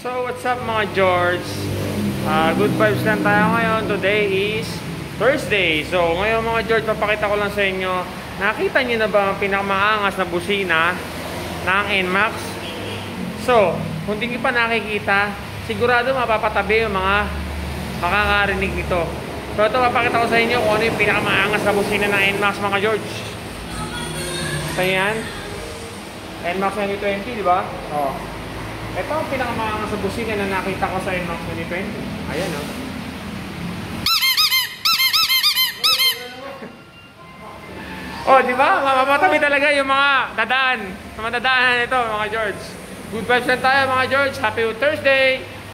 So, what's up mga George? Ah, good vibes lang tayo ngayon. Today is Thursday. So, ngayon mga George, papakita ko lang sa inyo. Nakita niyo na ba ang pinakamaangas na busina ng NMAX? So, kung di niyo pa nakikita, sigurado mapapatabi yung mga makakarinig nito. So, ito papakita ko sa inyo kung ano yung pinakamaangas na busina ng NMAX mga George. So, yan. NMAX 2020, di ba? Oh. Ito ang pinakamaangas sa busina na nakita ko sa NMAX 2020. Ayan, oh. Oh, di ba? Mapapatabi talaga yung mga dadaan. Mga dadaanan nito, mga George. Good vibes lang tayo, mga George. Happy Thursday!